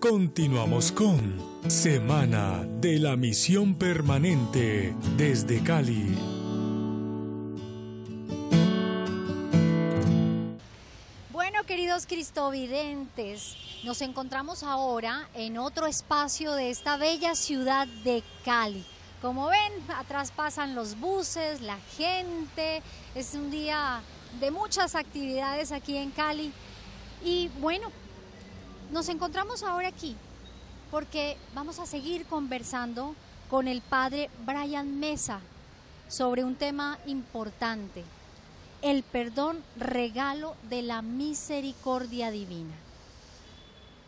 Continuamos con Semana de la Misión Permanente desde Cali. Bueno, queridos cristovidentes, nos encontramos ahora en otro espacio de esta bella ciudad de Cali. Como ven, atrás pasan los buses, la gente, es un día de muchas actividades aquí en Cali. Y bueno, nos encontramos ahora aquí porque vamos a seguir conversando con el padre Brian Mesa sobre un tema importante, el perdón regalo de la misericordia divina.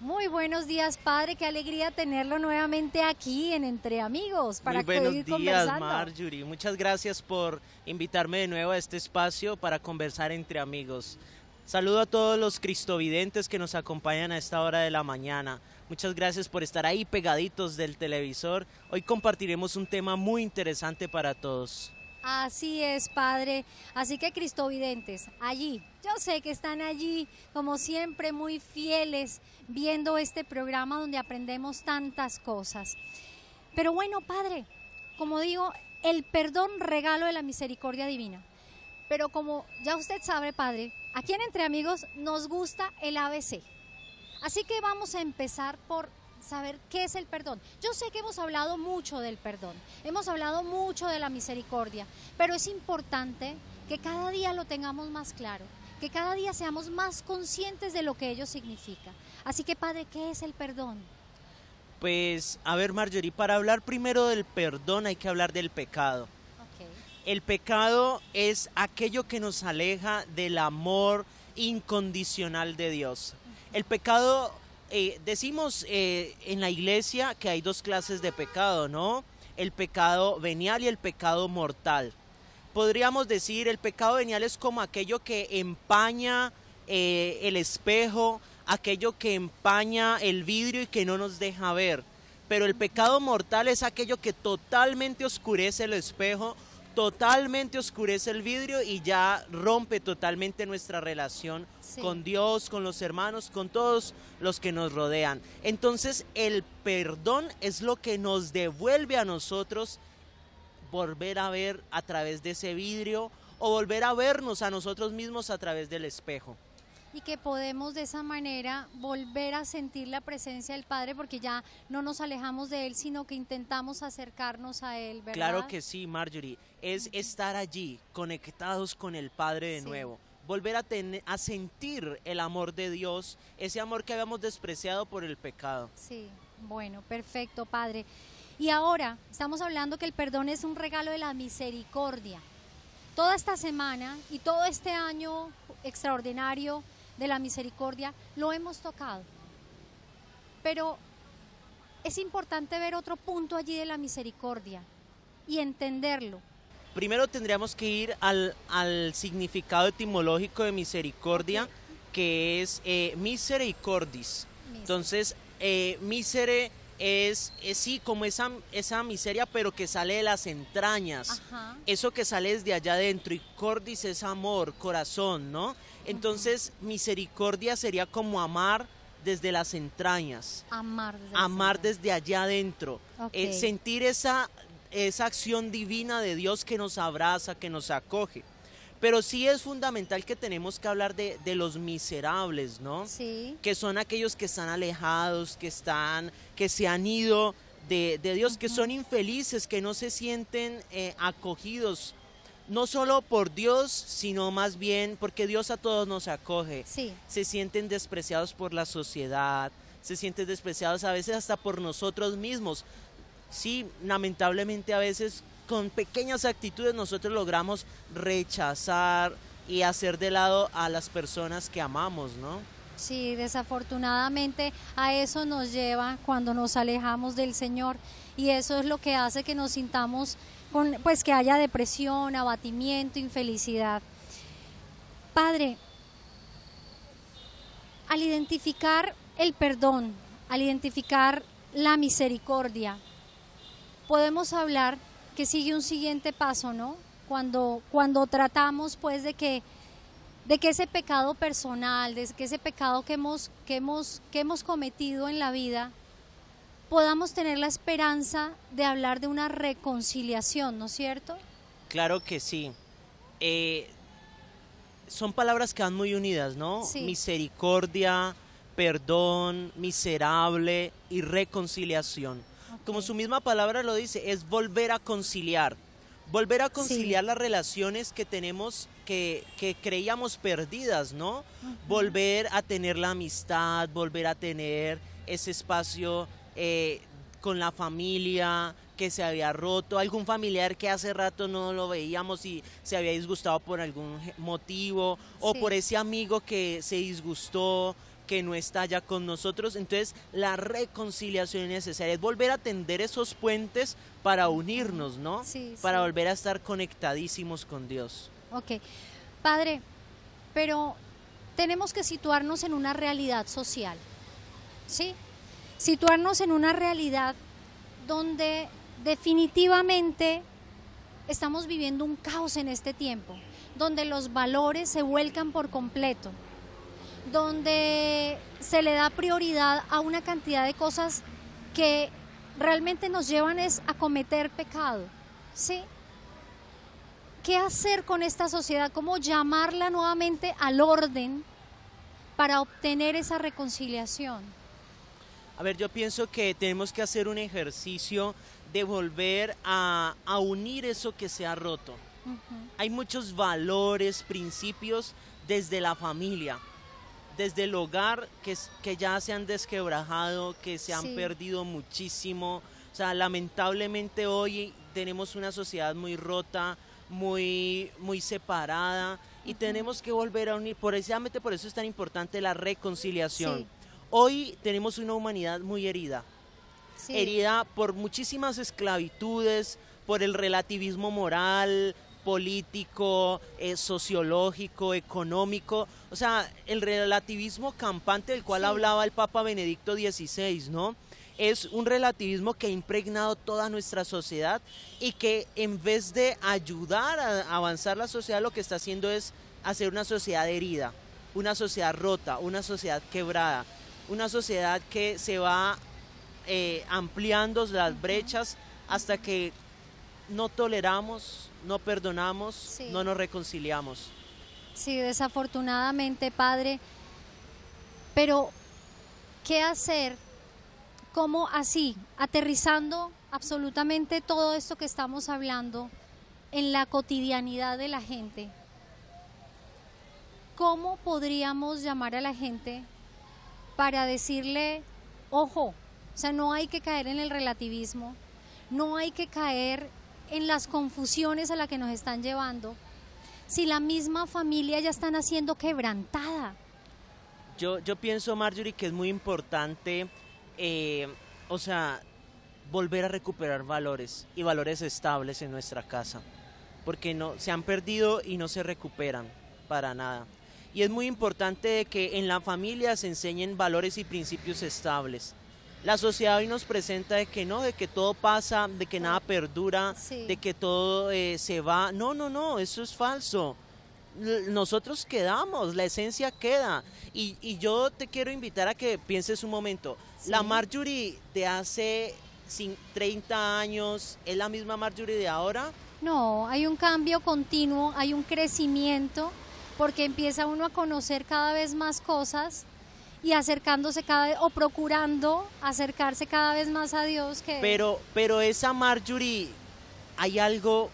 Muy buenos días, padre. Qué alegría tenerlo nuevamente aquí en Entre Amigos para Muy buenos días, Marjorie. Muchas gracias por invitarme de nuevo a este espacio para conversar entre amigos. Saludo a todos los cristovidentes que nos acompañan a esta hora de la mañana. Muchas gracias por estar ahí pegaditos del televisor. Hoy compartiremos un tema muy interesante para todos. Así es, Padre. Así que cristovidentes, allí, yo sé que están allí, como siempre, muy fieles, viendo este programa donde aprendemos tantas cosas. Pero bueno, Padre, como digo, el perdón regalo de la misericordia divina. Pero como ya usted sabe, Padre, Aquí en Entre Amigos nos gusta el ABC. Así que vamos a empezar por saber qué es el perdón. Yo sé que hemos hablado mucho del perdón, hemos hablado mucho de la misericordia, pero es importante que cada día lo tengamos más claro, que cada día seamos más conscientes de lo que ello significa. Así que, Padre, ¿qué es el perdón? Pues, a ver, Marjorie, para hablar primero del perdón hay que hablar del pecado. El pecado es aquello que nos aleja del amor incondicional de Dios. El pecado, eh, decimos eh, en la iglesia que hay dos clases de pecado, ¿no? El pecado venial y el pecado mortal. Podríamos decir, el pecado venial es como aquello que empaña eh, el espejo, aquello que empaña el vidrio y que no nos deja ver. Pero el pecado mortal es aquello que totalmente oscurece el espejo, totalmente oscurece el vidrio y ya rompe totalmente nuestra relación con Dios, con los hermanos, con todos los que nos rodean. Entonces el perdón es lo que nos devuelve a nosotros volver a ver a través de ese vidrio o volver a vernos a nosotros mismos a través del espejo y que podemos de esa manera volver a sentir la presencia del Padre porque ya no nos alejamos de Él, sino que intentamos acercarnos a Él, ¿verdad? Claro que sí, Marjorie, es estar allí, conectados con el Padre de nuevo. Volver a, tener, a sentir el amor de Dios, ese amor que habíamos despreciado por el pecado. Sí, bueno, perfecto, Padre. Y ahora estamos hablando que el perdón es un regalo de la misericordia. Toda esta semana y todo este año extraordinario de la misericordia, lo hemos tocado. Pero es importante ver otro punto allí de la misericordia y entenderlo. Primero tendríamos que ir al, significado etimológico de misericordia, que es eh, misericordis. Entonces, eh, misere es, sí, como esa, esa miseria, pero que sale de las entrañas. Eso que sale desde allá adentro. Y cordis es amor, corazón, ¿no? Entonces, misericordia sería como amar desde las entrañas. Amar desde, amar desde allá adentro. Eh, sentir esa, esa acción divina de Dios que nos abraza, que nos acoge. Pero sí es fundamental que tenemos que hablar de, los miserables, ¿no? Sí. Que son aquellos que están alejados, que están, que se han ido de, Dios, que son infelices, que no se sienten eh, acogidos, no solo por Dios, sino más bien porque Dios a todos nos acoge. Sí. Se sienten despreciados por la sociedad, se sienten despreciados a veces hasta por nosotros mismos. Sí, lamentablemente a veces con pequeñas actitudes nosotros logramos rechazar y hacer de lado a las personas que amamos, ¿no? Sí, desafortunadamente a eso nos lleva cuando nos alejamos del Señor y eso es lo que hace que nos sintamos con, pues que haya depresión, abatimiento, infelicidad. Padre, al identificar el perdón, al identificar la misericordia, podemos hablar que sigue un siguiente paso, ¿no? Cuando, cuando tratamos pues de que, de que ese pecado personal, de que ese pecado que hemos, que hemos, que hemos cometido en la vida, podamos tener la esperanza de hablar de una reconciliación, ¿no es cierto? Claro que sí. Eh, son palabras que van muy unidas, ¿no? Misericordia, perdón, miserable y reconciliación. Como su misma palabra lo dice, es volver a conciliar. Volver a conciliar las relaciones que tenemos, que, creíamos perdidas, ¿no? Volver a tener la amistad, volver a tener ese espacio eh, con la familia que se había roto, algún familiar que hace rato no lo veíamos y se había disgustado por algún motivo, o por ese amigo que se disgustó, que no está ya con nosotros. Entonces la reconciliación es necesaria, es volver a tender esos puentes para unirnos, ¿no? para volver a estar conectadísimos con Dios. Ok, Padre, pero tenemos que situarnos en una realidad social, ¿sí? situarnos en una realidad donde definitivamente estamos viviendo un caos en este tiempo, donde los valores se vuelcan por completo, donde se le da prioridad a una cantidad de cosas que realmente nos llevan es a cometer pecado. ¿Sí? ¿Qué hacer con esta sociedad? ¿Cómo llamarla nuevamente al orden para obtener esa reconciliación? A ver, yo pienso que tenemos que hacer un ejercicio de volver a, unir eso que se ha roto. Hay muchos valores, principios desde la familia, desde el hogar que, que ya se han desquebrajado, que se han perdido muchísimo. O sea, lamentablemente hoy tenemos una sociedad muy rota, muy, muy separada y tenemos que volver a unir. Precisamente por eso es tan importante la reconciliación. Hoy tenemos una humanidad muy herida, herida por muchísimas esclavitudes, por el relativismo moral, político, eh, sociológico, económico, o sea, el relativismo campante del cual hablaba el Papa Benedicto XVI, ¿no? Es un relativismo que ha impregnado toda nuestra sociedad y que en vez de ayudar a avanzar la sociedad, lo que está haciendo es hacer una sociedad herida, una sociedad rota, una sociedad quebrada, una sociedad que se va eh, ampliando las brechas hasta que no toleramos, no perdonamos, no nos reconciliamos. Sí, desafortunadamente, Padre. Pero, ¿qué hacer? ¿Cómo así, aterrizando absolutamente todo esto que estamos hablando en la cotidianidad de la gente? ¿Cómo podríamos llamar a la gente para decirle, ojo, o sea, no hay que caer en el relativismo, no hay que caer en las confusiones a las que nos están llevando, si la misma familia ya está haciendo quebrantada. Yo, yo pienso, Marjorie, que es muy importante, eh, o sea, volver a recuperar valores y valores estables en nuestra casa, porque no, se han perdido y no se recuperan para nada y es muy importante que en la familia se enseñen valores y principios estables. La sociedad hoy nos presenta de que no, de que todo pasa, de que nada perdura, de que todo eh, se va. No, no, no, eso es falso. Nosotros quedamos, la esencia queda. Y, yo te quiero invitar a que pienses un momento. La Marjorie de hace 30 años es la misma Marjorie de ahora. No, hay un cambio continuo, hay un crecimiento porque empieza uno a conocer cada vez más cosas y acercándose cada vez, o procurando acercarse cada vez más a Dios. Que... Pero, pero esa Marjorie, hay algo,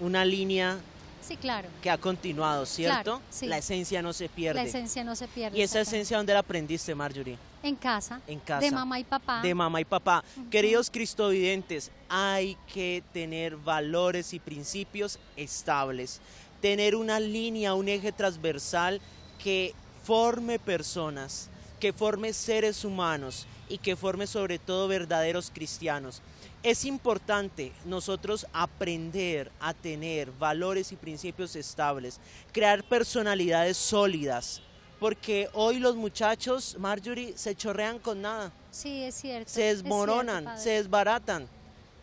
una línea Sí, claro. Que ha continuado, ¿cierto? La esencia no se pierde. La esencia no se pierde. ¿Y esa esencia dónde la aprendiste, Marjorie? En casa. En casa. De mamá y papá. De mamá y papá. Queridos cristovidentes, hay que tener valores y principios estables tener una línea, un eje transversal que forme personas, que forme seres humanos y que forme sobre todo verdaderos cristianos. Es importante nosotros aprender a tener valores y principios estables, crear personalidades sólidas, porque hoy los muchachos, Marjorie, se chorrean con nada. Sí, es cierto. Se desmoronan, se desbaratan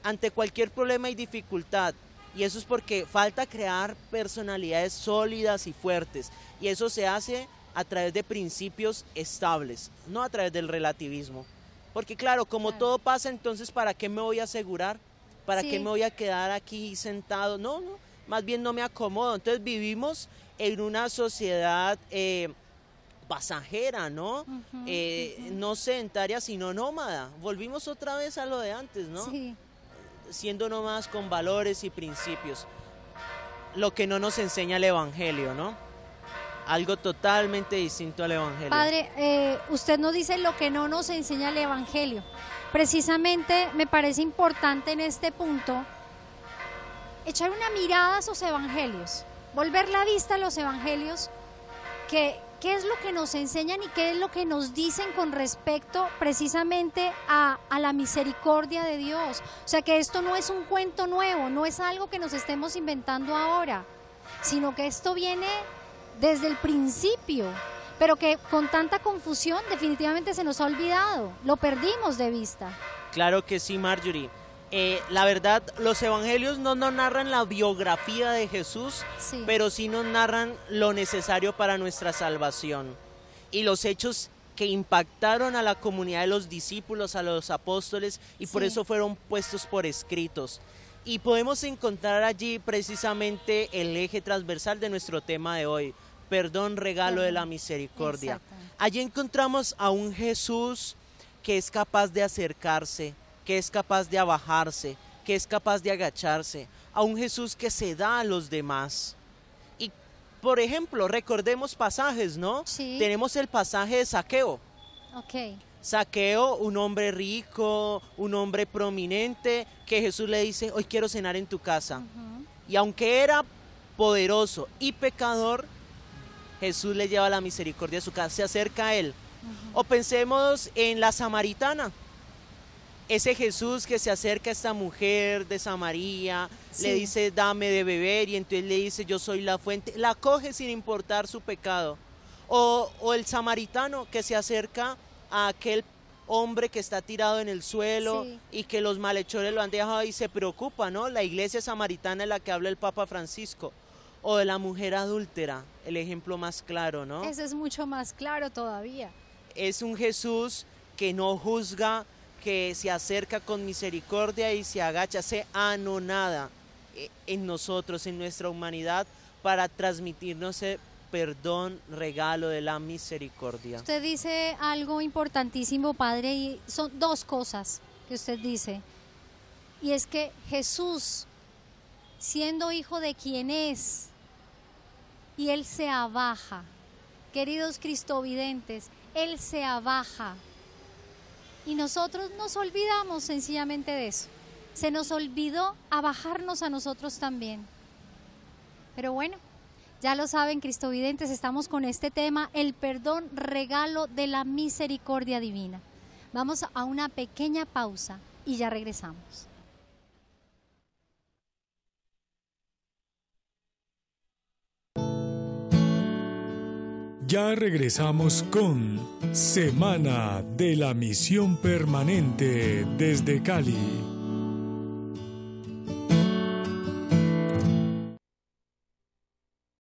ante cualquier problema y dificultad Y eso es porque falta crear personalidades sólidas y fuertes. Y eso se hace a través de principios estables, no a través del relativismo. Porque claro, como todo pasa, entonces ¿para qué me voy a asegurar? ¿Para qué me voy a quedar aquí sentado? No, no, más bien no me acomodo. Entonces vivimos en una sociedad eh, pasajera, ¿no? Eh, no sedentaria, sino nómada. Volvimos otra vez a lo de antes, ¿no? Sí. Siendo nómadas con valores y principios. Lo que no nos enseña el Evangelio, ¿no? Algo totalmente distinto al Evangelio. Padre, eh, usted nos dice lo que no nos enseña el Evangelio. Precisamente me parece importante en este punto echar una mirada a esos evangelios, volver la vista a los evangelios, que qué es lo que nos enseñan y qué es lo que nos dicen con respecto precisamente a, a, la misericordia de Dios. O sea que esto no es un cuento nuevo, no es algo que nos estemos inventando ahora, sino que esto viene desde el principio, pero que con tanta confusión definitivamente se nos ha olvidado, lo perdimos de vista. Claro que sí, Marjorie. Eh, la verdad, los evangelios no nos narran la biografía de Jesús, pero sí nos narran lo necesario para nuestra salvación. Y los hechos que impactaron a la comunidad de los discípulos, a los apóstoles, y por eso fueron puestos por escritos. Y podemos encontrar allí precisamente el eje transversal de nuestro tema de hoy, perdón, regalo de la misericordia. Allí encontramos a un Jesús que es capaz de acercarse, que es capaz de abajarse, que es capaz de agacharse, a un Jesús que se da a los demás. Y, por ejemplo, recordemos pasajes, ¿no? Sí. Tenemos el pasaje de Saqueo. Ok. Saqueo, un hombre rico, un hombre prominente, que Jesús le dice, hoy quiero cenar en tu casa. Y aunque era poderoso y pecador, Jesús le lleva la misericordia a su casa, se acerca a él. O pensemos en la samaritana. Ese Jesús que se acerca a esta mujer de Samaria, le dice, dame de beber, y entonces le dice, yo soy la fuente, la coge sin importar su pecado. O, el samaritano que se acerca a aquel hombre que está tirado en el suelo y que los malhechores lo han dejado y se preocupa, ¿no? La iglesia samaritana es la que habla el Papa Francisco o de la mujer adúltera, el ejemplo más claro, ¿no? Ese es mucho más claro todavía. Es un Jesús que no juzga, que se acerca con misericordia y se agacha, se anonada eh, en nosotros, en nuestra humanidad, para transmitirnos el perdón, regalo de la misericordia. Usted dice algo importantísimo, Padre, y son dos cosas que usted dice. Y es que Jesús, siendo hijo de quien es, y Él se abaja. Queridos cristovidentes, Él se abaja. Y nosotros nos olvidamos sencillamente de eso. Se nos olvidó abajarnos a nosotros también. Pero bueno, ya lo saben, cristovidentes, estamos con este tema, el perdón, regalo de la misericordia divina. Vamos a una pequeña pausa y ya regresamos. Ya regresamos con Semana de la Misión Permanente desde Cali.